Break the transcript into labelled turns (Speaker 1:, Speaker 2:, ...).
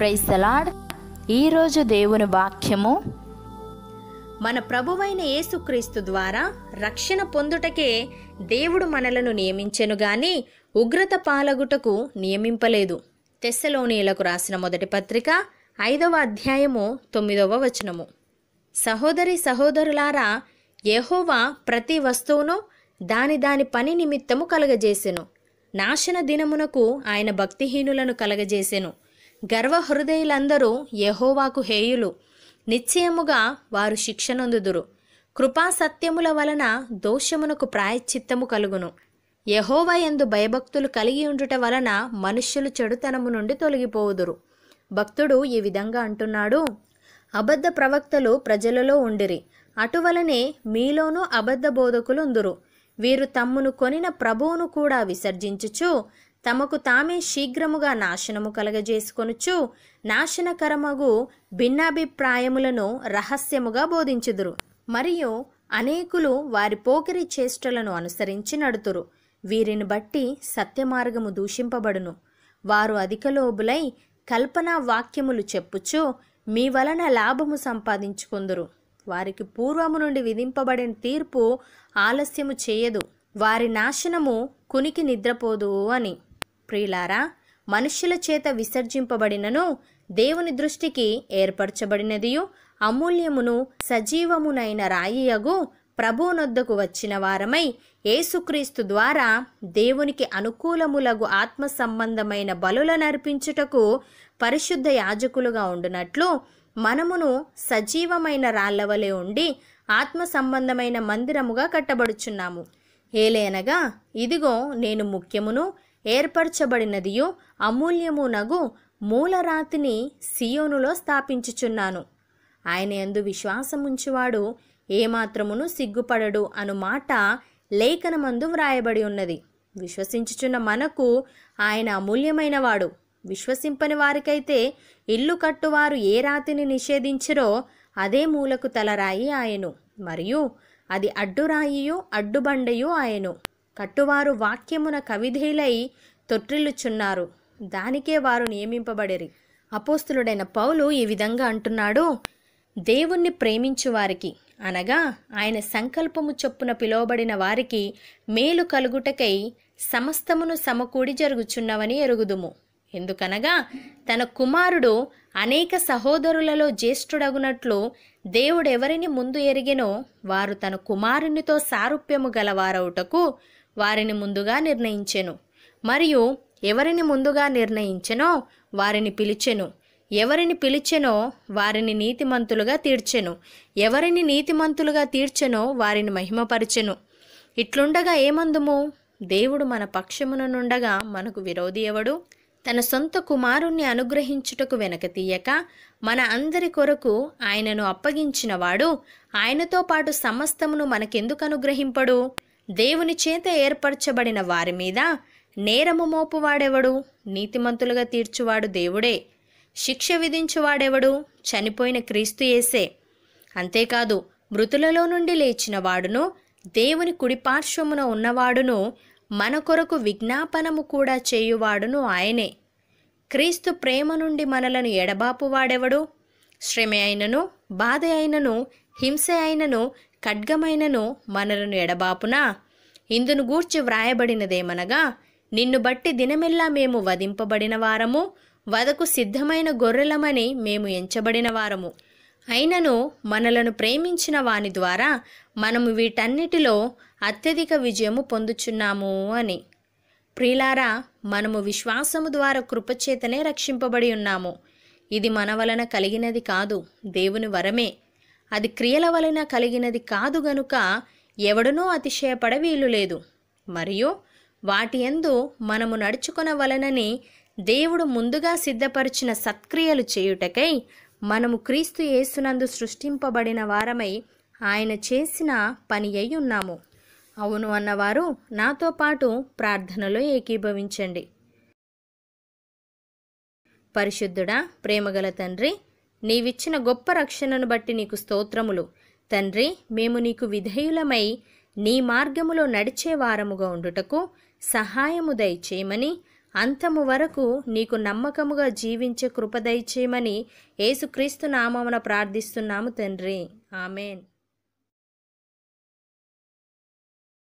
Speaker 1: Praise the Lord ఈరోజు దేవుని వాక్యము
Speaker 2: మన ప్రభువైన యేసుక్రీస్తు ద్వారా రక్షణ పొందుటకే దేవుడు మనలను నియమించెను గాని ఉగ్రత పాలగుటకు నియమింపలేదు. తెస్సలోనియలకు రాసిన మొదటి పత్రిక ఐదవ అధ్యాయము తొమ్మిదవ వచనము. సహోదరి సహోదరులారా యహోవా ప్రతి వస్తువును దాని దాని పని నిమిత్తము కలగజేసెను. నాశన దినమునకు ఆయన భక్తిహీనులను కలగజేసెను. గర్వహృదయులందరూ యహోవాకు హేయులు. నిశ్చయముగా వారు శిక్షనొందుదురు. కృపా సత్యముల వలన దోషమునకు ప్రాయశ్చిత్తము కలుగును. యహోవా ఎందు భయభక్తులు కలిగి ఉండుట వలన మనుష్యులు చెడుతనము నుండి తొలగిపోవుదురు. భక్తుడు ఈ విధంగా అంటున్నాడు. అబద్ధ ప్రవక్తలు ప్రజలలో ఉండిరి. అటువలనే మీలోనూ అబద్ధ బోధకులు ఉందురు. వీరు తమ్మును కొనిన ప్రభువును కూడా విసర్జించుచు తమకు తామే శీఘ్రముగా నాశనము కలగజేసుకొనుచు నాశనకరమగు భిన్నాభిప్రాయములను రహస్యముగా బోధించుదురు. మరియు అనేకులు వారి పోకిరి చేష్టలను అనుసరించి నడుతురు. వీరిని బట్టి సత్యమార్గము దూషింపబడును. వారు అధిక లోబులై కల్పనా వాక్యములు చెప్పుచు మీ వలన లాభము సంపాదించుకుందురు. వారికి పూర్వము నుండి విధింపబడిన తీర్పు ఆలస్యము చేయదు. వారి నాశనము కునికి నిద్రపోదు అని. ప్రియులారా మనుష్యుల చేత విసర్జింపబడినను దేవుని దృష్టికి ఏర్పరచబడినదియు అమూల్యమును సజీవమునైన రాయియగు ప్రభువునొద్దకు వచ్చిన వారమై యేసుక్రీస్తు ద్వారా దేవునికి అనుకూలములగు ఆత్మ సంబంధమైన బలులనర్పించుటకు పరిశుద్ధ యాజకులుగా ఉండునట్లు మనమును సజీవమైన రాళ్ళవలే ఉండి ఆత్మ సంబంధమైన మందిరముగా కట్టబడుచున్నాము. ఏలేనగా ఇదిగో నేను ముఖ్యమును ఏర్పరచబడినదియు అమూల్యమునగు మూలరాతిని సియోనులో స్థాపించుచున్నాను. ఆయన యందు విశ్వాసముంచువాడు ఏమాత్రమును సిగ్గుపడడు అను మాట లేఖనమందు వ్రాయబడి ఉన్నది. విశ్వసించుచున్న మనకు ఆయన అమూల్యమైనవాడు. విశ్వసింపని వారికైతే ఇల్లు కట్టువారు ఏ రాతిని నిషేధించిరో అదే మూలకు తలరాయి ఆయను. మరియు అది అడ్డురాయియు అడ్డుబండయు ఆయను. కట్టువారు వాక్యమున కవిధేలై తొట్టిల్లుచున్నారు. దానికే వారు నియమింపబడిరి. అపోస్తులుడైన పౌలు ఈ విధంగా అంటున్నాడు దేవుణ్ణి ప్రేమించు వారికి అనగా ఆయన సంకల్పము చొప్పున పిలువబడిన వారికి మేలు కలుగుటకై సమస్తమును సమకూడి జరుగుచున్నవని ఎరుగుదుము. ఎందుకనగా తన కుమారుడు అనేక సహోదరులలో జ్యేష్ఠుడగునట్లు దేవుడు ఎవరిని ముందు ఎరిగినో వారు తన కుమారునితో సారూప్యము గలవారవుటకు వారిని ముందుగా నిర్ణయించెను. మరియు ఎవరిని ముందుగా నిర్ణయించెనో వారిని పిలిచెను. ఎవరిని పిలిచెనో వారిని నీతిమంతులుగా తీర్చెను. ఎవరిని నీతిమంతులుగా తీర్చెనో వారిని మహిమపరచెను. ఇట్లుండగా ఏమందుము? దేవుడు మన పక్షమున నుండగా మనకు విరోధి ఎవడు? తన సొంత కుమారుణ్ణి అనుగ్రహించుటకు వెనక తీయక మన అందరి కొరకు ఆయనను అప్పగించినవాడు ఆయనతో పాటు సమస్తమును మనకెందుకు అనుగ్రహింపడు? దేవుని చేత ఏర్పరచబడిన వారి మీద నేరము మోపువాడెవడు? నీతిమంతులుగా తీర్చువాడు దేవుడే. శిక్ష విధించువాడెవడు? చనిపోయిన క్రీస్తు యేసే. అంతేకాదు మృతులలో నుండి లేచిన వాడును దేవుని కుడిపార్శ్వమున ఉన్నవాడును మన కొరకు విజ్ఞాపనము కూడా చేయువాడును ఆయనే. క్రీస్తు ప్రేమ నుండి మనలను ఎడబాపువాడెవడు శ్రమ అయినను బాధ అయినను హింస అయినను ఖడ్గమైనను మనలను ఎడబాపునా? ఇందును గూర్చి వ్రాయబడినదేమనగా నిన్ను బట్టి దినమెల్లా మేము వధింపబడిన వారము వదకు సిద్ధమైన గొర్రెలమని మేము ఎంచబడిన వారము. అయినను మనలను ప్రేమించిన వాని ద్వారా మనము వీటన్నిటిలో అత్యధిక విజయము పొందుచున్నాము అని. ప్రియులారా మనము విశ్వాసము ద్వారా కృపచేతనే రక్షింపబడి ఉన్నాము. ఇది మన వలన కలిగినది కాదు దేవుని వరమే. అది క్రియల వలన కలిగినది కాదు గనుక ఎవడనూ అతిశయపడ వీలు లేదు. మరియు వాటి యందు మనము నడుచుకొనవలనని దేవుడు ముందుగా సిద్ధపరిచిన సత్క్రియలు చేయుటకై మనము క్రీస్తు యేసునందు సృష్టింపబడిన వారమై ఆయన చేసిన పని అయి ఉన్నాము. అవును అన్నవారు నాతో పాటు ప్రార్థనలో ఏకీభవించండి. పరిశుద్ధుడా ప్రేమగల తండ్రి నీవిచ్చిన గొప్ప రక్షణను బట్టి నీకు స్తోత్రములు. తండ్రి మేము నీకు విధేయులమై నీ మార్గములో నడిచే వారముగా ఉండుటకు సహాయము దయచేయమని అంతము వరకు నీకు నమ్మకముగా జీవించే కృప దయచేయమని యేసుక్రీస్తు నామమున ప్రార్థిస్తున్నాము తండ్రి. ఆమెన్.